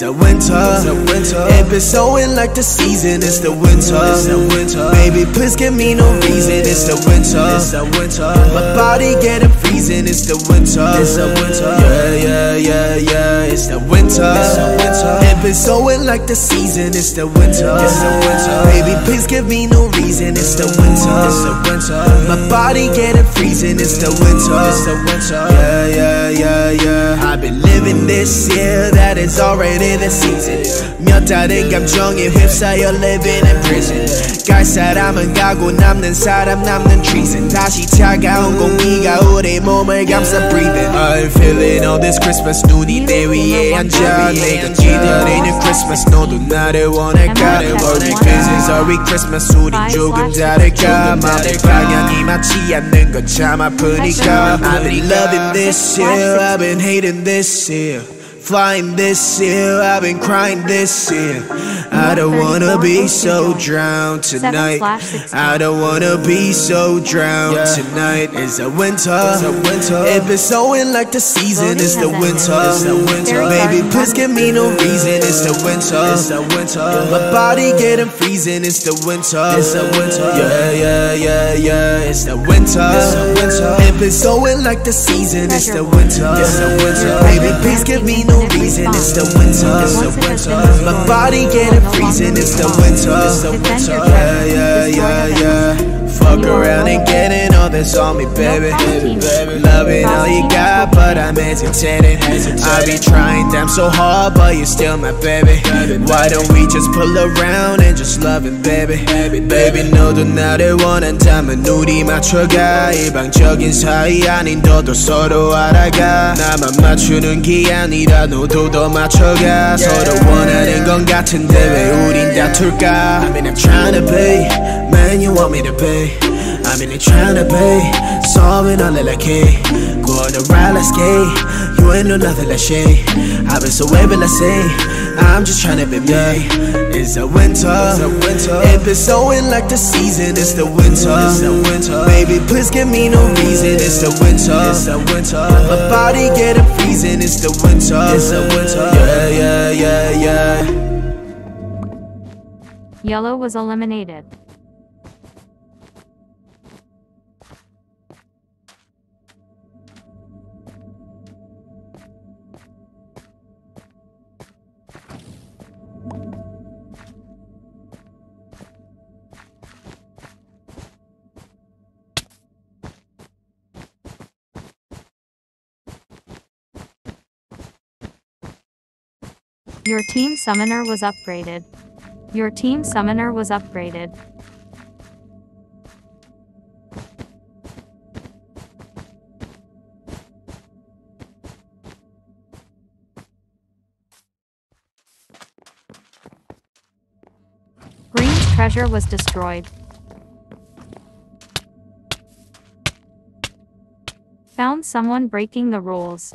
It's the winter. It's winter. It been snowing like the season. It's the winter. It's the winter. Baby, please give me no reason. It's the winter. It's the winter. My body getting freezing. It's the winter. It's the winter. Yeah, yeah, yeah, yeah. It's the winter. It's the winter. It been snowing like the season. It's the winter. It's the winter. Baby, please give me no reason. It's the winter. It's the winter. My body getting freezing. It's the winter. It's the winter. Yeah, yeah, yeah, yeah. I've been living this year. That is already the season. 몇 달의 감정에 휩싸여 living in prison. 갈 사람은 가고 남는 사람 남는 treason. 다시 차가운 공기가 우리 몸을 감싸 breathing. I'm feeling all this Christmas 눈이 내 위에 앉아 내가 기다리는 Christmas 너도 나를 원할까? Merry Christmas, Merry Christmas 우리 조금 다를까? 맘의 방향이 맞지 않는 건 참 아프니까 I've been loving this year, I've been hating this year Flying this year, I've been crying this year. I don't wanna be so drowned tonight. I don't wanna be so drowned tonight. It's a winter. If It's a winter. It been snowing like the season. It's the winter. It's the winter. Baby, please give me no reason. It's the winter. It's the winter. My body getting freezing. It's the winter. It's the winter. Yeah, yeah, yeah, yeah. It's the winter. If It's the winter. It been snowing like the season. It's the winter. It's the winter. Baby, please give me no reason. It's the winter. It's the winter. My body getting freezing. It's the winter. It's the winter. Yeah, yeah, yeah, yeah. Fuck around and getting all this on me, baby. Loving all you got, but I'm hesitating. I be trying damn so hard, but you're still my baby. Why don't we just pull around and just love it, baby? Baby, 너도 나를 원한다면 우리 맞춰가. 일방적인 사이 아닌 너도 서로 알아가. 나만 맞추는 게 아니라 너도 더 맞춰가. 서로 원하는 건 같은데 왜 우린 다툴까? I mean, I'm trying to be, man, you want me to be. I mean, I'm trying to be, solving all like hey. Go on the ride, let's skate. You ain't know nothing like shit. I've been so able to say, I'm just trying to be me. It's the winter, it's the winter. It been snowing like the season. It's the winter, it's the winter. Baby, please give me no reason. It's the winter, it's the winter. My body getting freezing. It's the winter, it's the winter. Yeah, yeah, yeah, yeah. Yellow was eliminated. Your team summoner was upgraded. Your team summoner was upgraded. Green's treasure was destroyed. Found someone breaking the rules.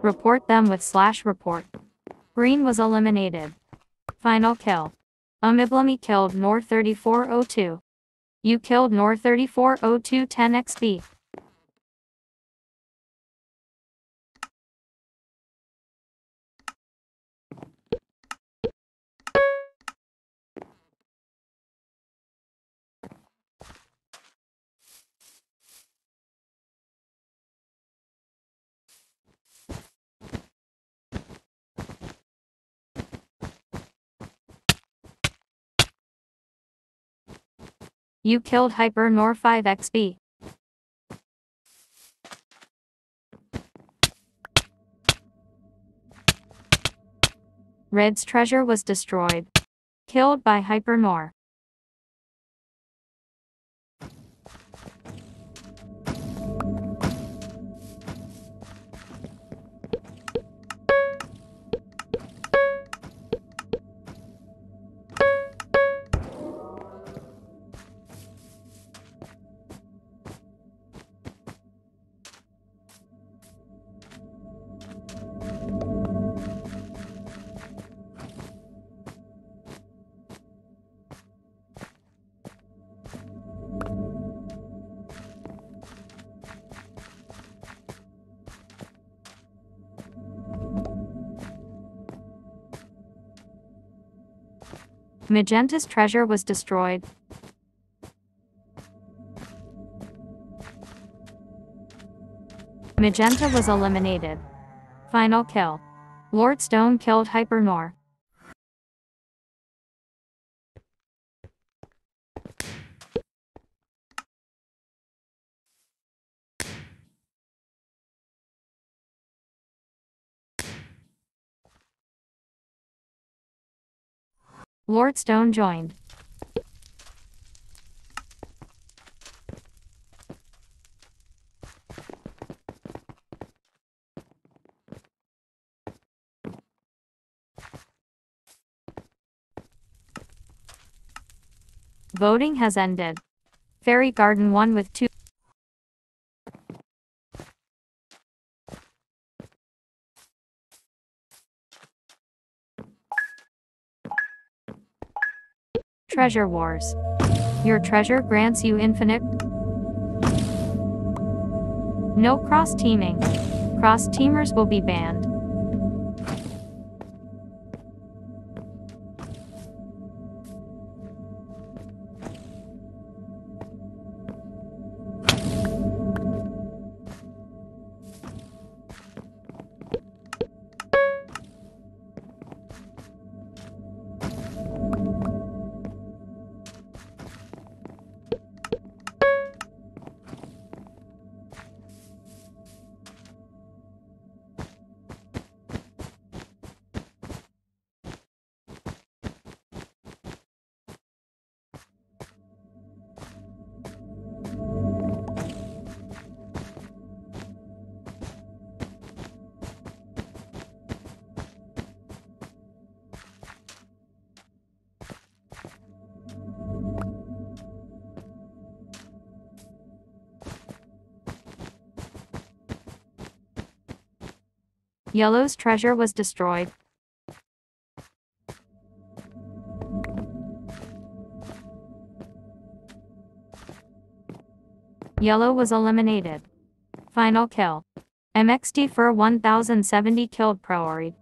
Report them with slash report. Green was eliminated. Final kill. UmmiBlummi killed Nor 3402. You killed Nor 3402 10 XP. You killed Hyper Nor 5XB. Red's treasure was destroyed. Killed by Hyper. Magenta's treasure was destroyed. Magenta was eliminated. Final kill. Lord Stone killed Hypernor. Lord Stone joined. Voting has ended. Fairy Garden won with two. Treasure Wars. Your treasure grants you infinite. No cross teaming. Cross teamers will be banned. Yellow's treasure was destroyed. Yellow was eliminated. Final kill. MXD for 1070 killed Proori.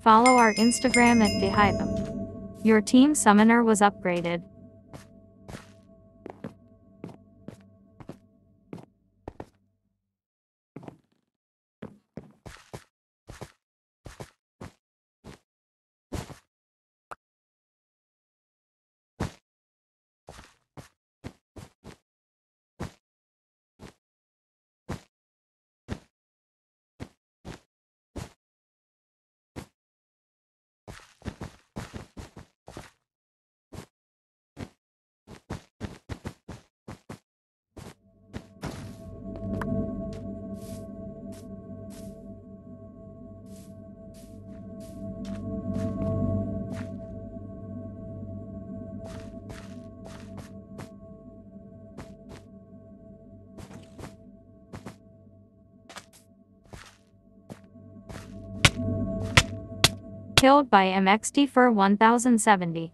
Follow our Instagram at Behytham. Your team summoner was upgraded. Killed by MXD for 1070.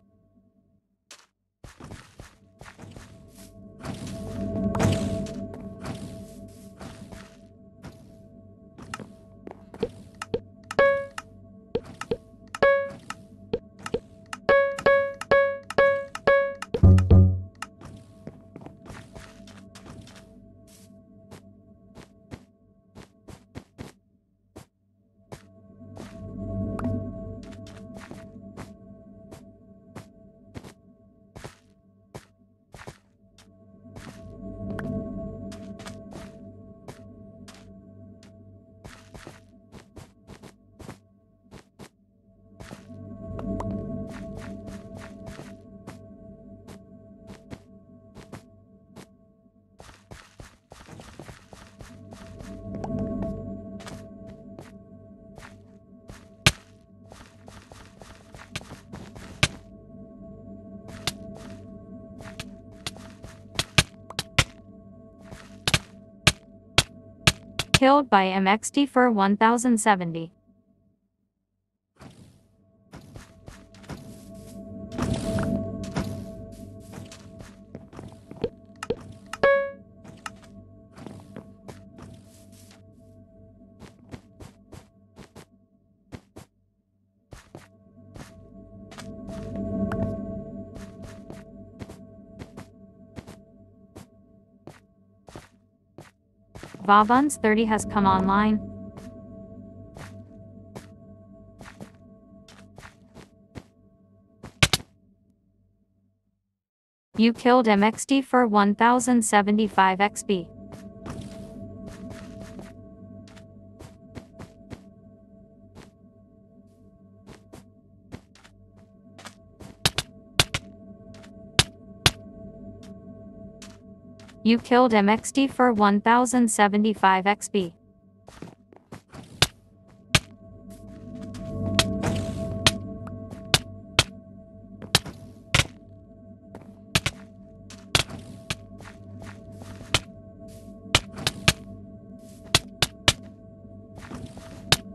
Killed by MXD for 1070. Vabuns 30 has come online. You killed MXD for 1075 XP. You killed MXD for 1075 XP.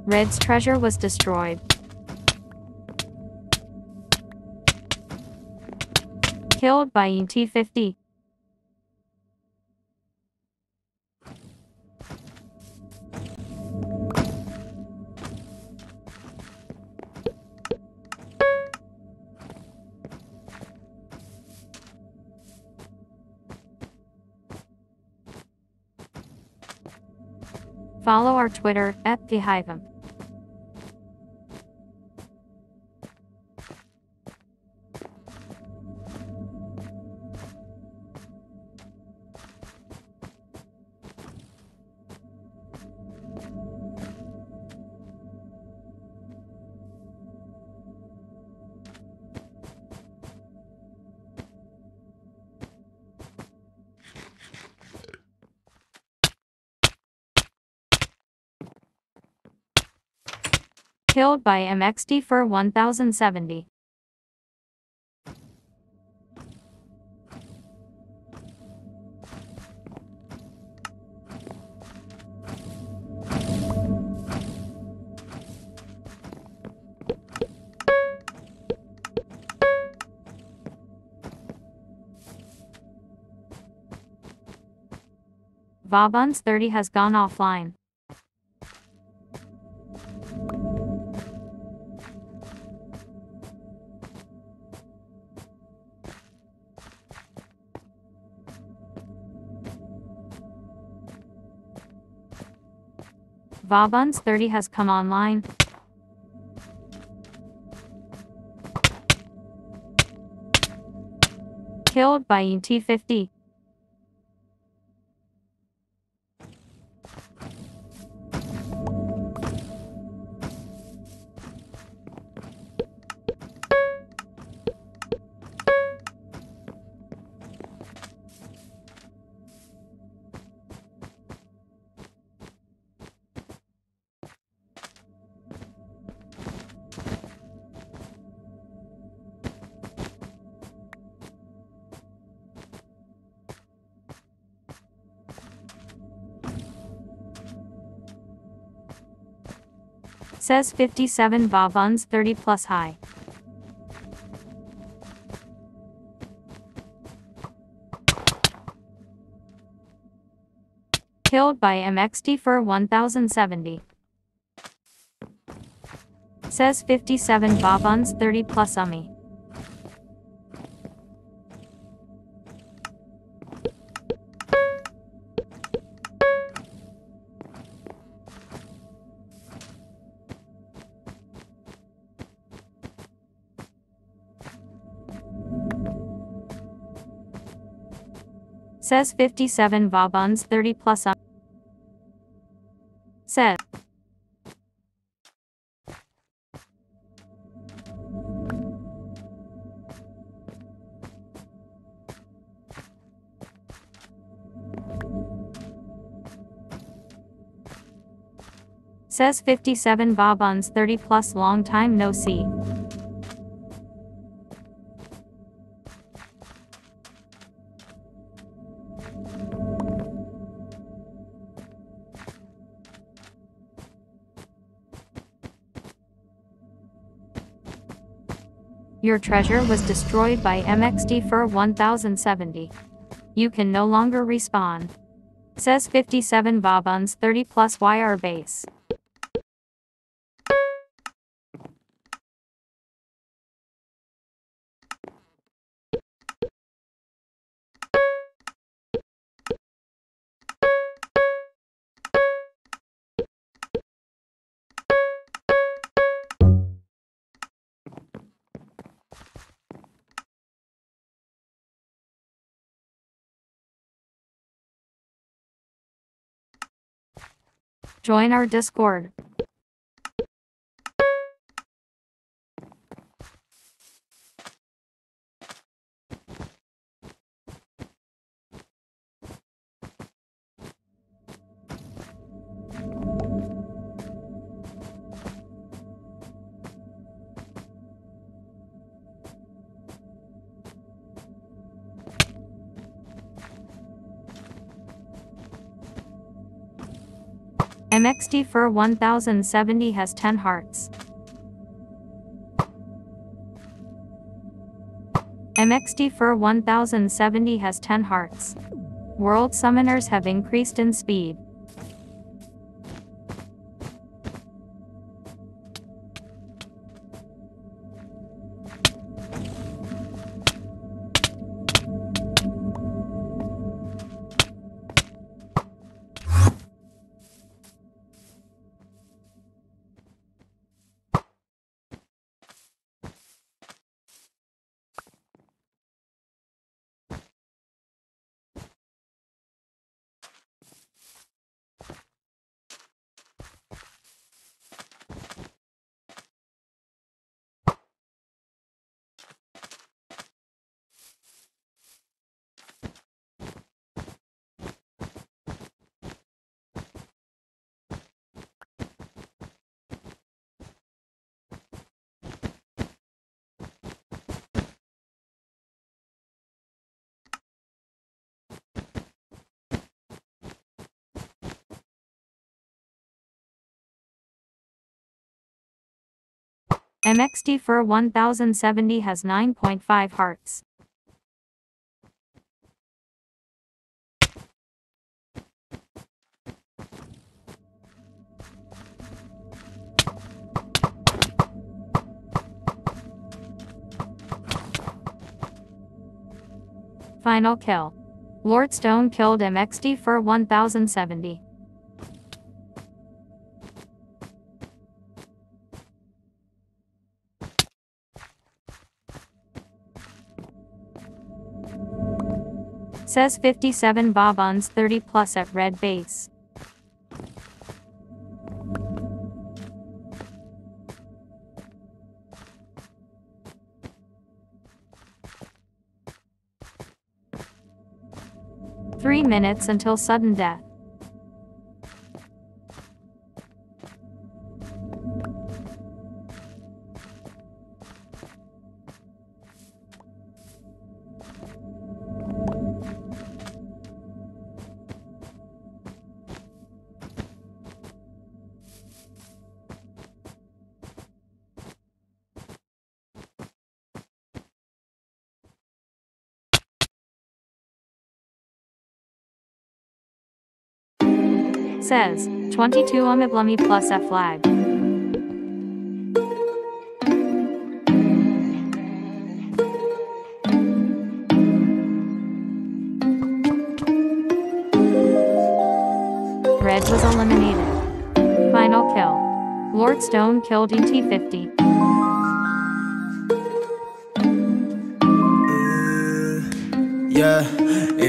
Red's treasure was destroyed. Killed by ET50. Follow our Twitter at TheHiveM. Killed by MXD for 1070. Vabuns 30 has gone offline. Vabuns 30 has come online. Killed by ET50. Says 57 Vabuns 30 plus high. Killed by MXD for 1070. Says 57 Vabuns 30 plus ummy. Says 57 Vabuns 30 plus um. Says. Says 57 Vabuns 30 plus long time no see. Your treasure was destroyed by MXD for 1070. You can no longer respawn. Says 57 Vabuns 30 plus YR base. Join our Discord. MXD Fur 1070 has 10 hearts. MXD Fur 1070 has 10 hearts. World summoners have increased in speed. MXD Fur 1070 has 9.5 hearts. Final kill. Lord Stone killed MXD Fur 1070. Says 57 Bob 30 plus at red base. Three minutes until sudden death. Says, 22 Omiblumi plus F flag. Red was eliminated. Final kill. Lord Stone killed ET50. Yeah,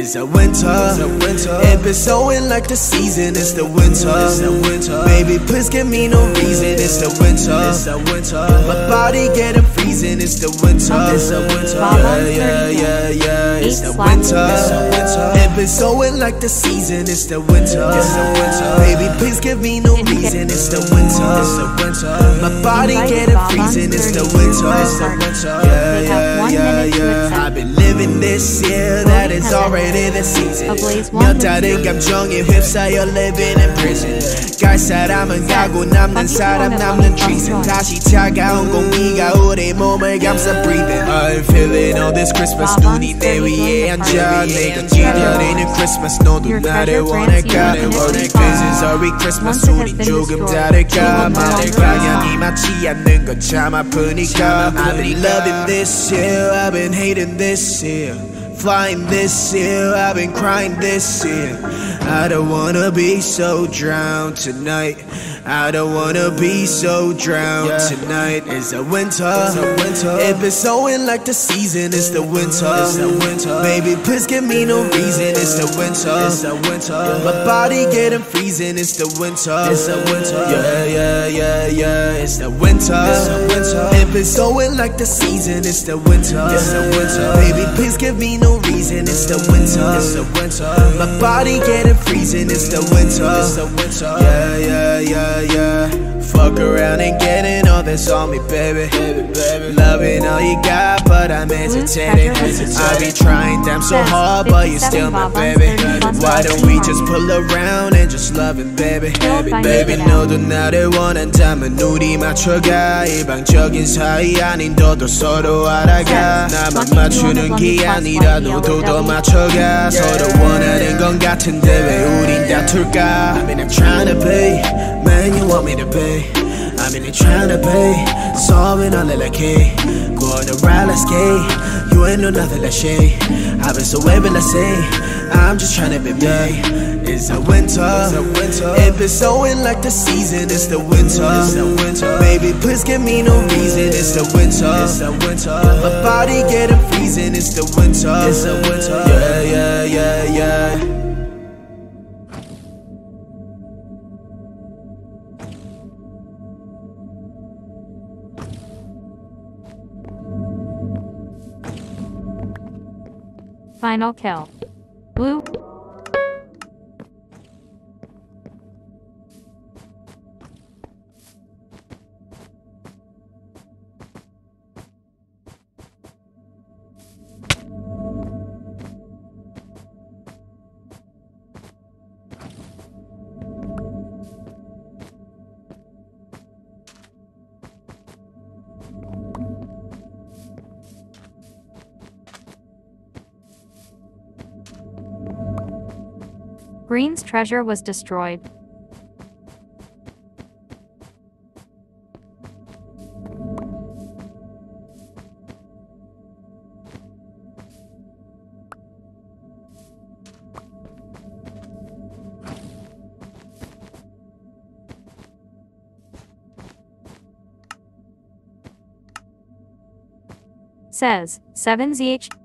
it's a winter. It's a winter. It been snowing like the season. It's the winter. It's the winter. Baby, please give me no reason. It's the winter. It's the winter. My body getting freezing. It's the winter. It's the winter. Yeah, yeah, yeah, yeah. It's the winter. It's the winter. It been snowing like the season. It's the winter. It's the winter. Baby, please give me no reason. It's the winter. It's the winter. My body getting freezing. It's the winter. It's the winter. Yeah, yeah, yeah, yeah. I've been living this year. That is already the season. 몇 다른 감정에 휩싸여 living in prison. 갈 사람은 가고 남는 사람 남는 treason. 다시 차가운 공기가 우리 몸을 감싸 breathing. I'm feeling all this Christmas. 눈이 내 위에 앉아. 내가 기다리는 Christmas. 너도 나를 원할까? All the faces are we Christmas. 우린 조금 다를까? 많을까? 향이 맞지 않는 건 참 아프니까. I've been loving this year. I've been hating this year. flying this year. I've been crying this year. I don't wanna be so drowned tonight. I don't wanna be so drowned Yeah. tonight. It's a winter. It's a winter. It been snowing like the season. It's the winter. It's the winter. Baby, please give me no reason. It's the winter. It's the winter. My body getting freezing. It's the winter. It's the winter. Yeah, yeah, yeah, yeah. It's the winter. It's the winter. It been snowing like the season. It's the winter. It's the winter. Baby, please give me no reason. It's the winter. It's the winter. My body getting freezing. It's the winter. It's the winter. Yeah, yeah, yeah, yeah. Fuck around and getting all this on me, baby. Baby, baby. Loving all you got, but I'm hesitating. treasure I be trying damn so Says hard, but you 57 still my bob on baby. 30 bucks Why on don't we Gmail. just pull around and just love it, baby? Baby, Baby, baby, 너도 나를 원한다면 우리 맞춰가 일방적인 사이 아닌 너도 서로 알아가 나만 맞추는 게 아니라 너도 더 맞춰가 서로 원하는 건 같은데 왜 우린 다툴까 I mean I'm trying to pay Man you want me to pay I mean I'm trying to pay Solving all like hey Going around like skate You ain't know nothing like shade I've been so able I say I'm just trying to be me. It's a winter. It's a winter. It been snowing like the season. It's the winter. It's the winter. Baby please give me no reason. It's the winter. It's the winter. My body getting freezing. It's the winter. It's the winter. Yeah yeah yeah yeah Final kill. Blue. Green's treasure was destroyed. Says 7ZH